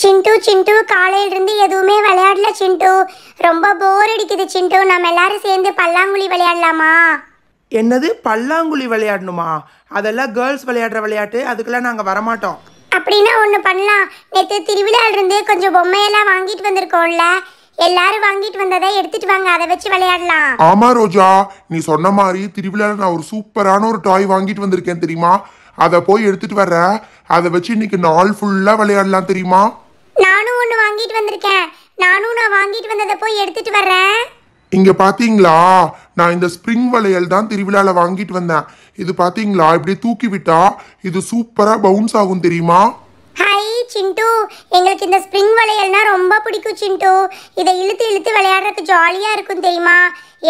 சிண்டு சிண்டு காலையில இருந்து எதுவுமே விளையாடல சிண்டு. ரொம்ப போர் அடிக்குது சிண்டு. நம்ம எல்லாரும் சேர்ந்து பல்லாங்குழி விளையாடலாமா? என்னது? பல்லாங்குழி விளையாடணுமா? அதெல்லாம் கேர்ள்ஸ் விளையாடுற விளையாட்டு. அதுக்கெல்லாம் நாங்கள் வரமாட்டோம். அப்படின்னா ஒன்று பண்ணலாம். நேற்று திருவிழால இருந்து கொஞ்சம் பொம்மையெல்லாம் வாங்கிட்டு வந்திருக்கோம்ல. எல்லாரும் வாங்கிட்டு வந்ததை எடுத்துட்டு வாங்க. அதை வச்சு விளையாடலாம். ஆமா ரோஜா. நீ சொன்ன மாதிரி திருவிழால நான் ஒரு சூப்பரான ஒரு டாய் வாங்கிட்டு வந்திருக்கேன் தெரியுமா? அதை போய் எடுத்துட்டு வர்ற. அதை வச்சு இன்னைக்கு நாள் ஃபுல்லா விளையாடலாம் தெரியுமா? நானும் ஒன்று வாங்கிட்டு வந்திருக்கேன். நானும் நான் வாங்கிட்டு வந்ததை போய் எடுத்துட்டு வர்றேன். இங்க பாத்தீங்களா? நான் இந்த ஸ்ப்ரிங் வளையல் தான் திருவிழால வாங்கிட்டு வந்தேன். இது பாத்தீங்களா? இப்படி தூக்கி விட்டா இது சூப்பரா பவுன்ஸ் ஆகும் தெரியுமா? சிண்டு. எங்களுக்கு இந்த ஸ்ப்ரிங் வளையல்னா ரொம்ப பிடிக்கும் சிண்டு. இதை இழுத்து இழுத்து விளையாடுறதுக்கு ஜாலியாக இருக்கும் தெரியுமா?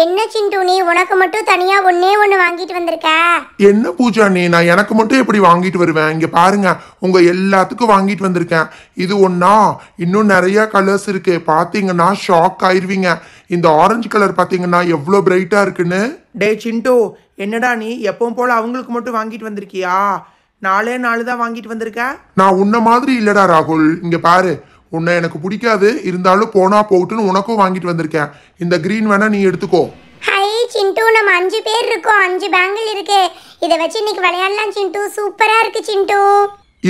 என்ன சிண்டு நீ? உனக்கு மட்டும் தனியாக ஒன்றே ஒன்று வாங்கிட்டு வந்திருக்க? என்ன பூஜா நீ? நான் எனக்கு மட்டும் எப்படி வாங்கிட்டு வருவேன்? இங்க பாருங்க உங்க எல்லாத்துக்கும் வாங்கிட்டு வந்திருக்கேன். இது ஒண்ணா? இன்னும் நிறைய கலர்ஸ் இருக்கு. பாத்தீங்கன்னா ஷாக் ஆயிருவீங்க. இந்த ஆரஞ்சு கலர் பாத்தீங்கன்னா எவ்வளோ பிரைட்டா இருக்குன்னு? டே சிண்டு என்னடா நீ? எப்பவும் போல அவங்களுக்கு மட்டும் வாங்கிட்டு வந்திருக்கியா? நாலே நாலு தான் வாங்கிட்டு வந்திருக்க? நான் உன்ன மாதிரி இல்லடா ராகுல். இங்க பாரு உன்னை எனக்கு பிடிக்காது. இருந்தாலும் போனா போகட்டுன்னு உனக்கும் வாங்கிட்டு வந்திருக்கேன். இந்த கிரீன் வேணா நீ எடுத்துக்கோ. ஹாய் சிண்டு நம்ம அஞ்சு பேர் இருக்கோம். அஞ்சு பேங்கிள் இருக்கு. இதை வச்சு இன்னைக்கு விளையாடலாம் சிண்டு. சூப்பராக இருக்கு சிண்டு.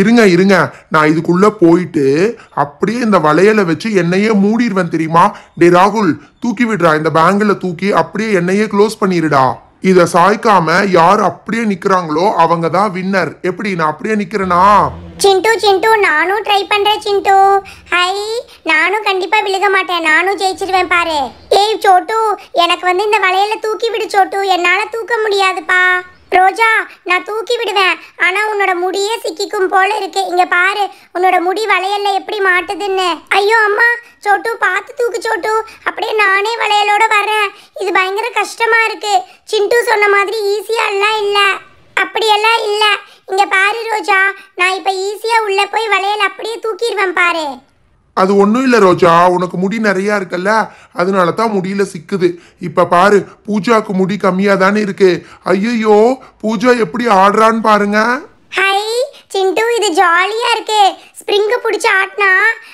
இருங்க இருங்க. நான் இதுக்குள்ள போயிட்டு அப்படியே இந்த வளையலை வச்சு என்னையே மூடிடுவேன் தெரியுமா? டே ராகுல் தூக்கி விடுறா. இந்த பேங்கில தூக்கி அப்படியே என்னையே க்ளோஸ் பண்ணிடுடா இதை சாய்க்காம யார் அப்படியே நிக்கிறாங்களோ அவங்க தான் வின்னர் எப்படி நான் அப்படியே நிக்கிறேனா? சிண்டு சிண்டு நானும் ட்ரை பண்றேன் சிண்டு. ஹை நானும் கண்டிப்பா விழுக மாட்டேன். நானும் ஜெயிச்சிருவேன் பாரு. ஏய் சோட்டு எனக்கு வந்து இந்த வளையல தூக்கி விடு சோட்டு. என்னால தூக்க முடியாதுப்பா. ரோஜா நான் தூக்கி விடுவேன். ஆனா உன்னோட முடியே சிக்கிக்கும் போல இருக்கு. இங்க பாரு உன்னோட முடி வளையல்ல எப்படி மாட்டுதுன்னு. ஐயோ அம்மா. சோட்டு பார்த்து தூக்கு சோட்டு. அப்படியே நானே வளையலோட வர்றேன். இது பயங்கர கஷ்டமா இருக்கு. சிண்டு சொன்ன மாதிரி ஈஸியா எல்லாம் இல்ல. அப்படியெல்லாம் இல்ல. இங்க பாரு ரோஜா நான் இப்ப ஈஸியா உள்ள போய் வளையல் அப்படியே தூக்கிடுவேன் பாரு. அது ஒன்றும் இல்லை ரோஜா. உனக்கு முடி நிறையா இருக்குல்ல. அதனால தான் முடியல சிக்குது. இப்போ பாரு பூஜாக்கு முடி கம்மியாக தானே இருக்கு. ஐயோ பூஜா எப்படி ஆடுறான்னு பாருங்க. ஹை சிண்டு இது ஜாலியா இருக்கு. ஸ்ப்ரிங்க பிடிச்சி ஆட்டினா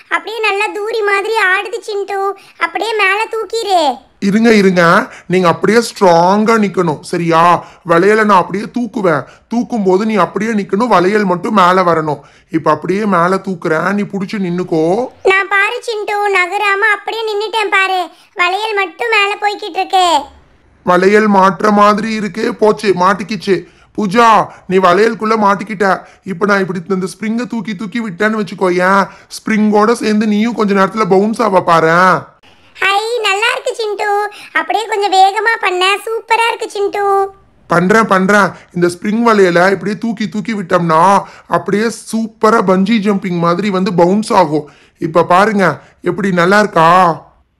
அப்படியே நல்லா தூரி மாதிரி ஆடுது சிண்டு. அப்படியே மேலே தூக்கிடு. இருங்க இருங்க. நீங்க அப்படியே ஸ்ட்ராங்கா நிக்கணும். சரியா? வளையலை நான் அப்படியே தூக்குவேன். தூக்கும் போது நீ அப்படியே நிக்கணும். வளையல் மட்டும் மேல வரணும். இப்ப அப்படியே மேல தூக்குறேன். நீ புடிச்சு நின்னுக்கோ. நான் பாரு சிண்டு நகராம அப்படியே நின்னுட்டேன் பாரு. வளையல் மட்டும் மேலே போய்கிட்டு இருக்கு. வளையல் மாற்ற மாதிரி இருக்கு. போச்சு மாட்டிக்கிச்சு. பூஜா நீ வளையலுக்குள்ள மாட்டிக்கிட்ட. இப்ப நான் இப்படி இந்த ஸ்ப்ரிங்கை தூக்கி தூக்கி விட்டேன்னு வச்சுக்கோயேன் ஸ்ப்ரிங்கோட சேர்ந்து நீயும் கொஞ்ச நேரத்துல பவுன்ஸ் ஆவ பாரேன் ஹை நல்லா இருக்கு சிண்டு. அப்படியே கொஞ்சம் வேகமா பண்ண. சூப்பரா இருக்கு சிண்டு. பண்றேன் பண்றேன். இந்த ஸ்ப்ரிங் வளையலை இப்படியே தூக்கி தூக்கி விட்டோம்னா அப்படியே சூப்பரா பஞ்சி ஜம்பிங் மாதிரி வந்து பவுன்ஸ் ஆகும். இப்ப பாருங்க எப்படி நல்லா இருக்கா?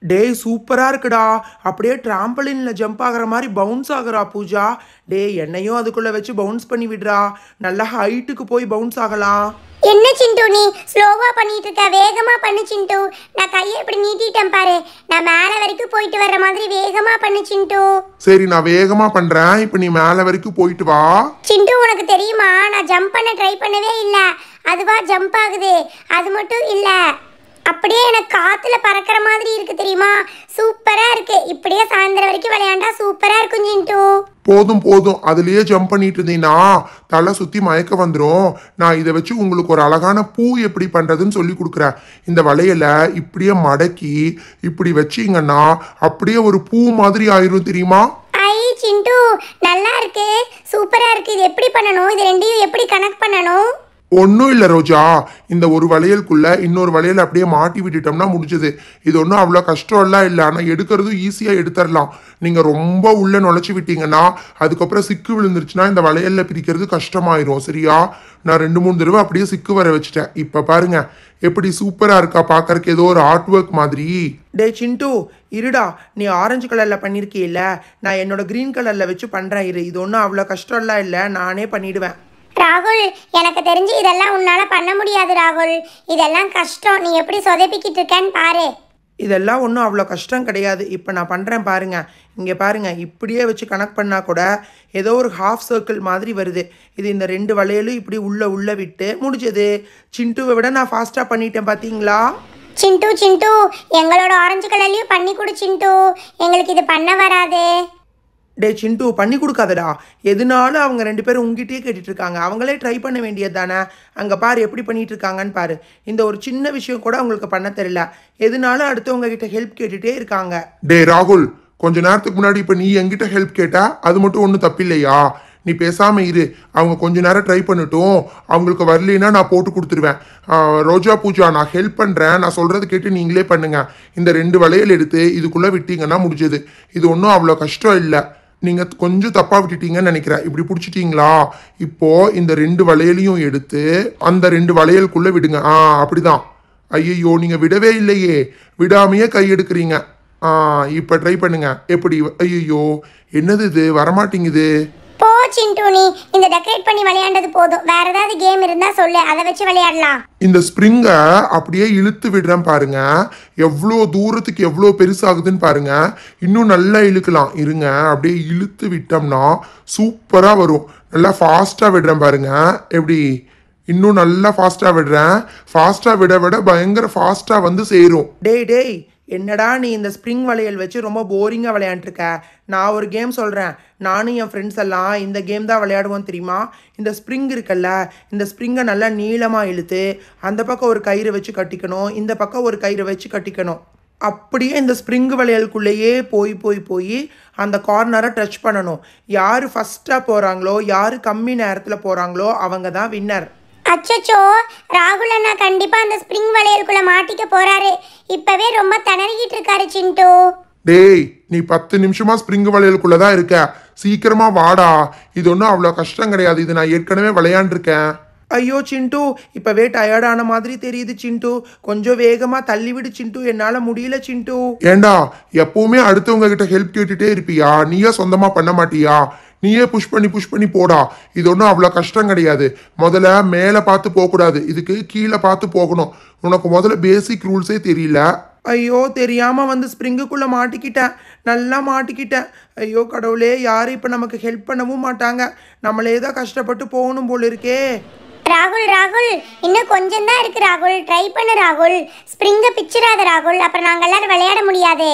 டேய் சூப்பராக இருக்குடா. அப்படியே ட்ராம்பலின்ல ஜம்ப் ஆகுற மாதிரி பவுன்ஸ் ஆகுறா பூஜா. டேய் என்னையும் அதுக்குள்ளே வச்சு பவுன்ஸ் பண்ணி விடுறா. நல்லா ஹைட்டுக்கு போய் பவுன்ஸ் ஆகலாம். என்ன சிண்டு நீ? ஸ்லோவா பண்ணிட்டு இருக்க. வேகமா பண்ணு சிண்டு. நான் கையை இப்படி நீட்டிட்டேன் பாரு. நான் மேலே வரைக்கும் போயிட்டு வர்ற மாதிரி வேகமா பண்ணு சிண்டு. சரி நான் வேகமா பண்றேன். இப்ப நீ மேல வரைக்கும் போயிட்டு வா. சிண்டு உனக்கு தெரியுமா? நான் ஜம்ப் பண்ண ட்ரை பண்ணவே இல்லை. அதுவா ஜம்ப் ஆகுது. அது மட்டும் இல்லை. அப்படியே எனக்கு காத்துல பறக்கிற மாதிரி இருக்கு தெரியுமா? சூப்பரா இருக்கு. இப்படியே சாயந்தரம் வரைக்கும் விளையாண்டா சூப்பரா இருக்கும் சிண்டு போதும் போதும். அதுலயே ஜம்ப் பண்ணிட்டு இருந்தீங்கன்னா தலை சுத்தி மயக்க வந்துடும் நான் இதை வச்சு உங்களுக்கு ஒரு அழகான பூ எப்படி பண்றதுன்னு சொல்லி கொடுக்குறேன். இந்த வளையலை இப்படியே மடக்கி இப்படி வச்சீங்கன்னா அப்படியே ஒரு பூ மாதிரி ஆயிரும் தெரியுமா? ஐ சிண்டு நல்லா இருக்கு. சூப்பரா இருக்கு. இது எப்படி பண்ணணும்? இது ரெண்டையும் எப்படி கனெக்ட் பண்ணணும்? ஒன்றும் இல்லை ரோஜா. இந்த ஒரு வளையலுக்குள்ள இன்னொரு வளையல் அப்படியே மாட்டி விட்டுட்டோம்னா முடிஞ்சது. இது ஒன்றும் அவ்வளோ கஷ்டம்லாம் இல்லை. ஆனால் எடுக்கிறதும் ஈஸியாக எடுத்துடலாம் நீங்கள் ரொம்ப உள்ளே நுழைச்சி விட்டீங்கன்னா அதுக்கப்புறம் சிக்கு விழுந்துருச்சுன்னா இந்த வளையலில் பிரிக்கிறது கஷ்டமாயிரும். சரியா? நான் ரெண்டு மூணு தடவை அப்படியே சிக்கு வர வச்சுட்டேன். இப்போ பாருங்க. எப்படி சூப்பராக இருக்கா பார்க்கறக்கு ஏதோ ஒரு ஆர்ட் ஒர்க் மாதிரி. டேய் சிண்டு இருடா. நீ ஆரஞ்சு கலரில் பண்ணியிருக்கீல்ல நான் என்னோட க்ரீன் கலரில் வச்சு பண்ணுறேன் இரு. இது ஒன்றும் அவ்வளோ கஷ்டம்லாம் இல்லை. நானே பண்ணிவிடுவேன் ராகுல் எனக்கு தெரிஞ்சு இதெல்லாம் உன்னால பண்ண முடியாது ராகுல். இதெல்லாம் கஷ்டம். நீ எப்படி சொதப்பிக்கிட்டு இருக்கேன்னு பாரு. இதெல்லாம் ஒன்றும் அவ்வளோ கஷ்டம் கிடையாது. இப்போ நான் பண்ணுறேன் பாருங்க. இங்கே பாருங்க. இப்படியே வச்சு கனெக்ட் பண்ணால் கூட ஏதோ ஒரு ஹாஃப் சர்க்கிள் மாதிரி வருது. இது இந்த ரெண்டு வளையலும் இப்படி உள்ளே உள்ளே விட்டு முடிஞ்சது. சிண்டுவை விட நான் ஃபாஸ்ட்டாக பண்ணிட்டேன் பார்த்தீங்களா சிண்டு சிண்டு. எங்களோட ஆரஞ்சு கலர்லயும் பண்ணி கொடு சிண்டு. எங்களுக்கு இது பண்ண வராது. டே சிண்டு பண்ணி கொடுக்காதடா. எதுனாலும் அவங்க ரெண்டு பேரும் உங்ககிட்டயே கேட்டுட்டு இருக்காங்க அவங்களே ட்ரை பண்ண வேண்டியது தானே அங்கே பாரு எப்படி பண்ணிட்டு இருக்காங்கன்னு பாரு. இந்த ஒரு சின்ன விஷயம் கூட அவங்களுக்கு பண்ண தெரியல. எதுனாலும் அடுத்தவங்க கிட்ட ஹெல்ப் கேட்டுட்டே இருக்காங்க. டே ராகுல் கொஞ்ச நேரத்துக்கு முன்னாடி இப்போ நீ எங்கிட்ட ஹெல்ப் கேட்டா அது மட்டும் ஒன்றும் தப்பில்லையா? நீ பேசாமல் இரு. அவங்க கொஞ்ச நேரம் ட்ரை பண்ணட்டும். அவங்களுக்கு வரலைன்னா நான் போட்டு கொடுத்துருவேன். ரோஜா பூஜா நான் ஹெல்ப் பண்ணுறேன் நான் சொல்கிறத கேட்டு நீங்களே பண்ணுங்கள் இந்த ரெண்டு வளையல் எடுத்து இதுக்குள்ளே விட்டீங்கன்னா முடிஞ்சது. இது ஒன்றும் அவ்வளோ கஷ்டம் இல்லை. நீங்கள் கொஞ்சம் தப்பாக விட்டுட்டீங்கன்னு நினைக்கிறேன். இப்படி பிடிச்சிட்டிங்களா? இப்போ இந்த ரெண்டு வளையலையும் எடுத்து அந்த ரெண்டு வளையலுக்குள்ளே விடுங்க. ஆ அப்படிதான். ஐயையோ நீங்கள் விடவே இல்லையே. விடாமையே கை எடுக்கிறீங்க. ஆ இப்போ ட்ரை பண்ணுங்கள் எப்படி? ஐயையோ என்னது இது? வரமாட்டேங்குது. சிண்டு நீ இந்த டெக்கரேட் பண்ணி விளையாண்டது போதும். வேற ஏதாவது கேம் இருந்தா சொல்லு. அதை வச்சு விளையாடலாம். இந்த ஸ்ப்ரிங்கை அப்படியே இழுத்து விடுறேன் பாருங்க. எவ்வளோ தூரத்துக்கு எவ்வளோ பெருசாகுதுன்னு பாருங்க. இன்னும் நல்லா இழுக்கலாம். இருங்க. அப்படியே இழுத்து விட்டோம்னா சூப்பராக வரும். நல்லா ஃபாஸ்ட்டாக விடுறேன் பாருங்க. எப்படி? இன்னும் நல்லா ஃபாஸ்ட்டாக விடுறேன். ஃபாஸ்ட்டாக விட விட பயங்கர ஃபாஸ்ட்டாக வந்து சேரும். டேய் டேய். என்னடா நீ இந்த ஸ்ப்ரிங் வளையல் வச்சு ரொம்ப போரிங்காக விளையாண்டுருக்க? நான் ஒரு கேம் சொல்கிறேன் நானும் என் ஃப்ரெண்ட்ஸ் எல்லாம் இந்த கேம் தான் விளையாடுவோம் தெரியுமா? இந்த ஸ்ப்ரிங் இருக்குல்ல இந்த ஸ்ப்ரிங்கை நல்லா நீளமாக இழுத்து அந்த பக்கம் ஒரு கயிறு வச்சு கட்டிக்கணும் இந்த பக்கம் ஒரு கயிறு வச்சு கட்டிக்கணும். அப்படியே இந்த ஸ்ப்ரிங் வளையலுக்குள்ளேயே போய் போய் போய் அந்த கார்னரை டச் பண்ணணும். யார் ஃபஸ்ட்டாக போகிறாங்களோ யார் கம்மி நேரத்தில் போகிறாங்களோ அவங்க தான் வின்னர் அச்சச்சோ ராகுல் அண்ணா கண்டிப்பா அந்த ஸ்ப்ரிங் வளையலுக்குள்ள மாட்டிக்க போறாரு. இப்பவே ரொம்ப திணறிக்கிட்டு இருக்காரு சிண்டு. டேய் நீ பத்து நிமிஷமா ஸ்ப்ரிங் வளையலுக்குள்ள தான் இருக்க. சீக்கிரமா வாடா. இது ஒன்றும் அவ்வளோ கஷ்டம் கிடையாது. இது நான் ஏற்கனவே விளையாண்டுருக்கேன். ஐயோ சிண்டு. இப்போவே டயர்டான மாதிரி தெரியுது சிண்டு. கொஞ்சம் வேகமாக தள்ளி விடு சிண்டு. என்னால் முடியல சிண்டு. ஏண்டா எப்பவுமே அடுத்தவங்க கிட்ட ஹெல்ப் கேட்டுட்டே இருப்பியா? நீயே சொந்தமா பண்ண மாட்டியா? நீயே புஷ் பண்ணி புஷ் பண்ணி போடா. இது ஒன்றும் அவ்வளோ கஷ்டம் கிடையாது. முதல்ல மேலே பார்த்து போகக்கூடாது. இதுக்கு கீழே பார்த்து போகணும். உனக்கு முதல்ல பேசிக் ரூல்ஸே தெரியல. ஐயோ தெரியாமல் வந்து ஸ்ப்ரிங்குக்குள்ளே மாட்டிக்கிட்டேன். நல்லா மாட்டிக்கிட்டேன். ஐயோ கடவுளே யாரும் இப்போ நமக்கு ஹெல்ப் பண்ணவும் மாட்டாங்க. நம்மளே தான் கஷ்டப்பட்டு போகணும் போல இருக்கே. ராகுல் ராகுல். இன்னும் கொஞ்சம் தான் இருக்கு ராகுல். ட்ரை பண்ணு ராகுல். ஸ்ப்ரிங்கை பிச்சிடாத ராகுல். அப்புறம் நாங்க எல்லாரும் விளையாட முடியாதே.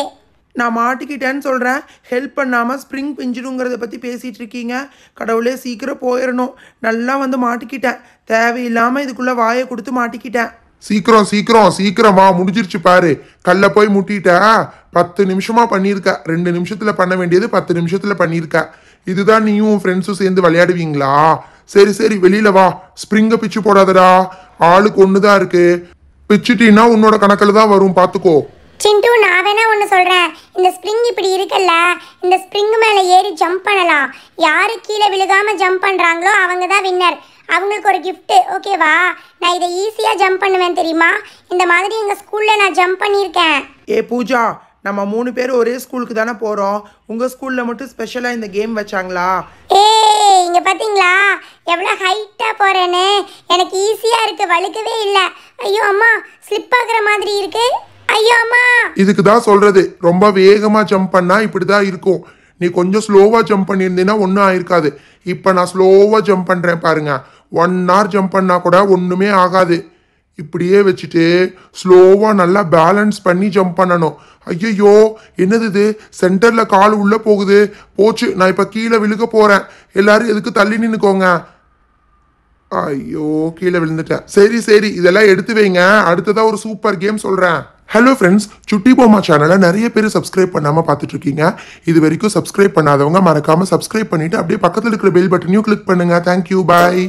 நான் மாட்டிக்கிட்டேன்னு சொல்கிறேன் ஹெல்ப் பண்ணாமல் ஸ்ப்ரிங் பிஞ்சிடுங்கிறத பற்றி பேசிகிட்டு இருக்கீங்க. கடவுளே சீக்கிரம் போயிடணும் நல்லா வந்து மாட்டிக்கிட்டேன். தேவையில்லாமல் இதுக்குள்ளே வாயை கொடுத்து மாட்டிக்கிட்டேன். சீக்கிரம் சீக்கிரம் சீக்கிரம் வா. முடிஞ்சிருச்சு பாரு. கல்ல போய் முட்டிட்ட. பத்து நிமிஷமா பண்ணியிருக்க. ரெண்டு நிமிஷத்துல பண்ண வேண்டியது பத்து நிமிஷத்துல பண்ணியிருக்க. இதுதான் நீயும் ஃப்ரெண்ட்ஸும் சேர்ந்து விளையாடுவீங்களா? சரி சரி வெளியில வா. ஸ்ப்ரிங்கை பிச்சு போடாதடா. ஆளுக்கு ஒண்ணுதான் இருக்கு. பிச்சுட்டீன்னா உன்னோட கணக்கில் தான் வரும். பார்த்துக்கோ சிண்டு நான் வேணா ஒன்று சொல்கிறேன் இந்த ஸ்ப்ரிங் இப்படி இருக்குல்ல இந்த ஸ்ப்ரிங் மேலே ஏறி ஜம்ப் பண்ணலாம். யாரு கீழே விழுகாம ஜம்ப் பண்ணுறாங்களோ அவங்க தான் வின்னர் அவங்களுக்கு ஒரு gift ஓகேவா நான் இதை ஈஸியாக ஜம்ப் பண்ணுவேன் தெரியுமா? இந்த மாதிரி எங்கள் ஸ்கூலில் நான் ஜம்ப் பண்ணியிருக்கேன். ஏ பூஜா நம்ம மூணு பேரும் ஒரே ஸ்கூலுக்கு தானே போகிறோம் உங்கள் ஸ்கூலில் மட்டும் ஸ்பெஷலாக இந்த கேம் வச்சாங்களா? ஏய் இங்கே பார்த்தீங்களா எவ்வளோ ஹைட்டாக போகிறேன்னு எனக்கு ஈஸியாக இருக்குது வழுக்கவே இல்லை. ஐயோ அம்மா ஸ்லிப் ஆகுற மாதிரி இருக்கு. ஐயோ அம்மா இதுக்கு தான் சொல்றது. ரொம்ப வேகமா ஜம்ப் பண்ணா இப்படிதான் இருக்கும். நீ கொஞ்சம் ஸ்லோவா ஜம்ப் பண்ணியிருந்தீன்னா ஒன்றும் ஆயிருக்காது. இப்போ நான் ஸ்லோவா ஜம்ப் பண்றேன் பாருங்க. ஒன் ஹவர் ஜம்ப் பண்ணா கூட ஒண்ணுமே ஆகாது. இப்படியே வச்சுட்டு ஸ்லோவா நல்லா பேலன்ஸ் பண்ணி ஜம்ப் பண்ணணும். ஐயையோ என்னது இது? சென்டர்ல கால் உள்ள போகுது. போச்சு நான் இப்ப கீழே விழுக போறேன். எல்லாரும் எதுக்கு தள்ளி நின்னுக்கோங்க. ஐயோ கீழே விழுந்துட்டேன். சரி சரி இதெல்லாம் எடுத்து வைங்க. அடுத்ததாக ஒரு சூப்பர் கேம் சொல்றேன். ஹலோ ஃப்ரெண்ட்ஸ் சுட்டி போமா சேனலை நிறைய பேர் சப்ஸ்கிரைப் பண்ணாமல் பார்த்துட்டு இருக்கீங்க இது வரைக்கும் சப்ஸ்கிரைப் பண்ணாதவங்க மறக்காமல் சப்ஸ்கிரைப் பண்ணிட்டு அப்படியே பக்கத்தில் இருக்கிற பெல் பட்டனையும் கிளிக் பண்ணுங்க. Thank you bye